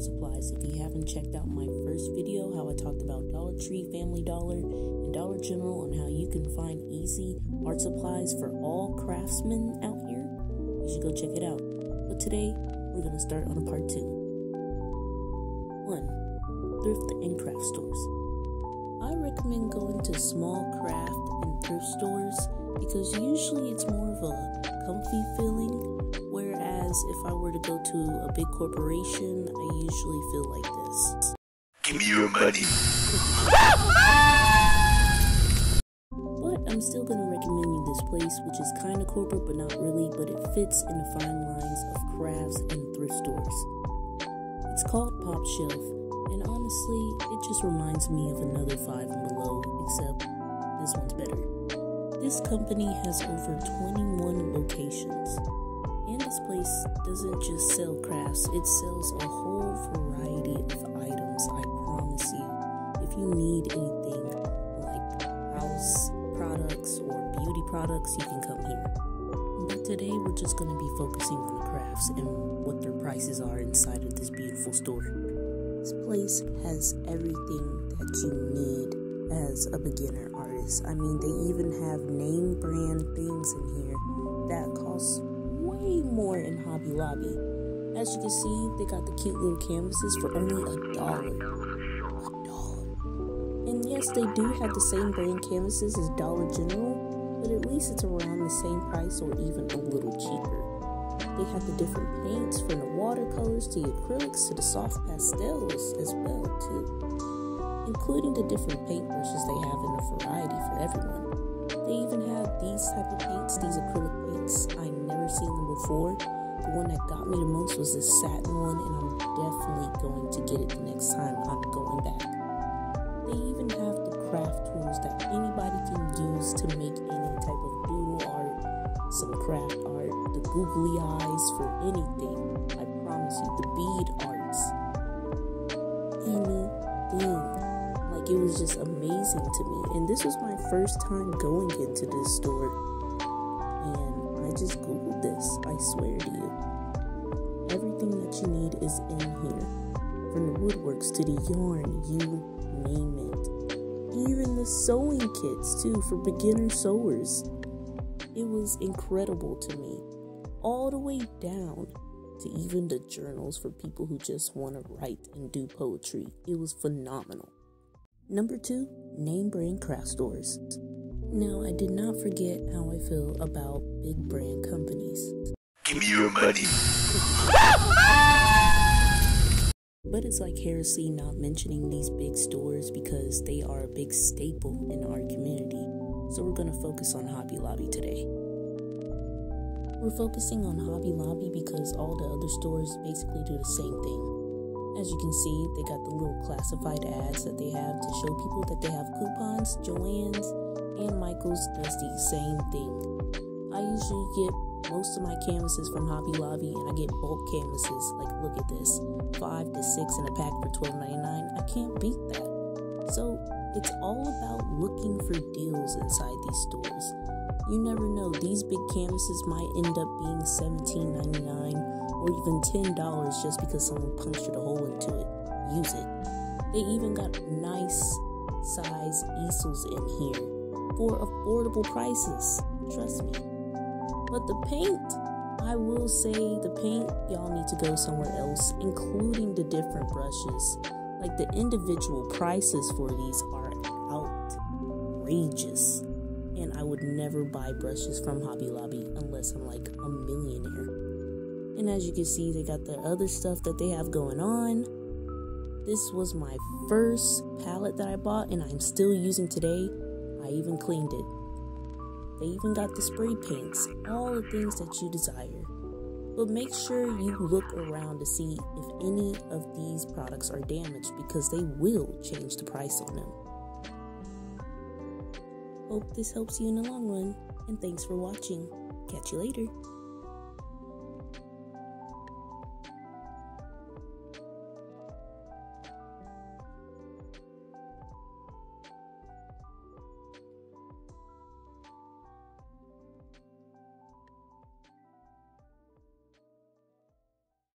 supplies. If you haven't checked out my first video, how I talked about Dollar Tree, Family Dollar, and Dollar General, and how you can find easy art supplies for all craftsmen out here, you should go check it out. But today, we're going to start on a part two. 1. Thrift and craft stores. I recommend going to small craft and thrift stores because usually it's more of a comfy feeling. Whereas if I were to go to a big corporation, I usually feel like this. Give me your money. But I'm still gonna recommend you this place, which is kind of corporate but not really, but it fits in the fine lines of crafts and thrift stores. It's called Pop Shelf, and honestly, it just reminds me of another Five and Below, except this one's better. This company has over 21 locations, this place doesn't just sell crafts, it sells a whole variety of items, I promise you. If you need anything like house products or beauty products, you can come here. But today we're just going to be focusing on the crafts and what their prices are inside of this beautiful store. This place has everything that you need as a beginner artist. I mean, they even have name brand things in here in Hobby Lobby. As you can see, they got the cute little canvases for only a dollar. A dollar. And yes, they do have the same brand canvases as Dollar General, but at least it's around the same price or even a little cheaper. They have the different paints from the watercolors to the acrylics to the soft pastels as well too, including the different paintbrushes they have in a variety for everyone. They even have these type of paints, these acrylic paints. I never The one that got me the most was this satin one, and I'm definitely going to get it the next time I'm going back. They even have the craft tools that anybody can use to make any type of doodle art, some craft art, the googly eyes for anything. I promise you, the bead arts. Anything. Like it was just amazing to me. And this was my first time going into this store. And I just Googled this. I swear to you. Everything that you need is in here. From the woodworks to the yarn, you name it. Even the sewing kits, too, for beginner sewers. It was incredible to me. All the way down to even the journals for people who just want to write and do poetry. It was phenomenal. Number two, name brand craft stores. Now, I did not forget how I feel about big brand companies. Give me your money. But it's like heresy not mentioning these big stores because they are a big staple in our community. So we're going to focus on Hobby Lobby today. We're focusing on Hobby Lobby because all the other stores basically do the same thing. As you can see, they got the little classified ads that they have to show people that they have coupons. Joann's Michael's does the same thing. I usually get most of my canvases from Hobby Lobby and I get bulk canvases. Like, look at this five to six in a pack for $12.99. I can't beat that. So, it's all about looking for deals inside these stores. You never know, these big canvases might end up being $17.99 or even $10 just because someone punctured a hole into it. Use it. They even got nice size easels in here for affordable prices. Trust me. But the paint, I will say the paint, y'all need to go somewhere else, including the different brushes. Like the individual prices for these are outrageous. And I would never buy brushes from Hobby Lobby unless I'm like a millionaire. And as you can see, they got the other stuff that they have going on. This was my first palette that I bought, and I'm still using today. I even cleaned it. They even got the spray paints, all the things that you desire. But make sure you look around to see if any of these products are damaged because they will change the price on them. Hope this helps you in the long run, and thanks for watching. Catch you later.